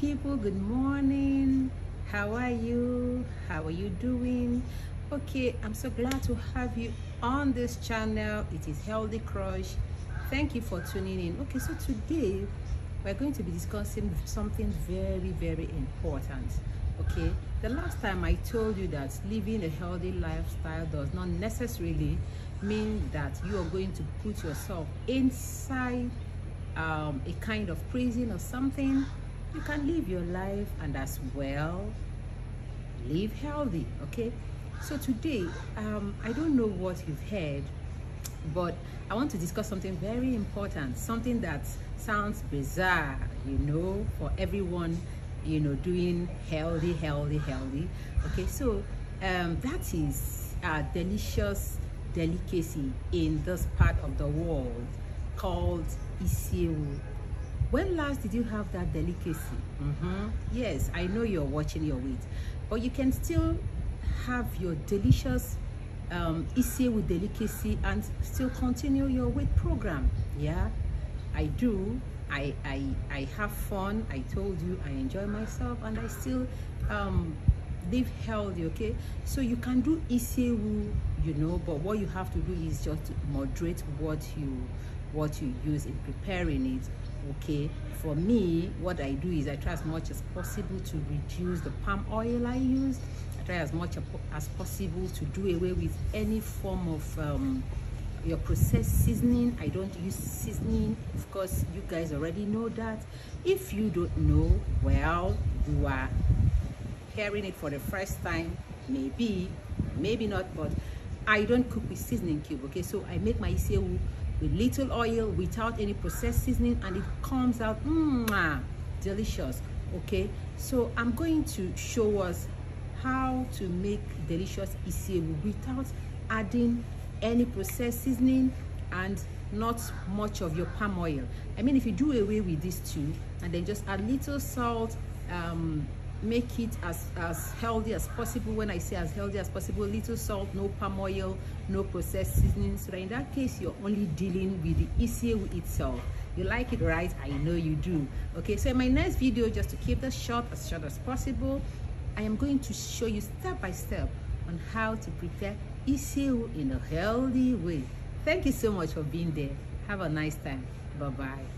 people. Good morning. How are you? How are you doing? Okay i'm so glad to have you on this channel. It is Healthycrush. Thank you for tuning in. Okay so today we're going to be discussing something very very important. Okay the last time i told you that living a healthy lifestyle does not necessarily mean that you are going to put yourself inside um, a kind of prison or something you can live your life and as well live healthy okay? So today um, i don't know what you've heard but i want to discuss something very important something that sounds bizarre you know for everyone you know doing healthy healthy healthy okay? So um, that is a delicious delicacy in this part of the world called isiewu when last did you have that delicacy mm -hmm. yes i know you're watching your weight but you can still have your delicious um, with delicacy and still continue your weight program. Yeah, I do. I, I, I have fun. I told you I enjoy myself and I still um, live healthy, okay? So you can do Isiewu, you know, but what you have to do is just moderate what you what you use in preparing it okay for me what i do is i try as much as possible to reduce the palm oil i use. I try as much as possible to do away with any form of um, your processed seasoning. I don't use seasoning. Of course you guys already know that. If you don't know well you are hearing it for the first time. Maybe maybe not but i don't cook with seasoning cube okay? So i make my isiewu with little oil without any processed seasoning and it comes out mm, delicious okay? So i'm going to show us how to make delicious isiewu without adding any processed seasoning and not much of your palm oil. I mean if you do away with these two and then just add little salt um, make it as as healthy as possible. When i say as healthy as possible little salt no palm oil no processed seasoning so in that case you're only dealing with the isiewu itself. You like it right? I know you do. Okay so in my next video just to keep this short as short as possible i am going to show you step by step on how to prepare isiewu in a healthy way. Thank you so much for being there. Have a nice time. Bye bye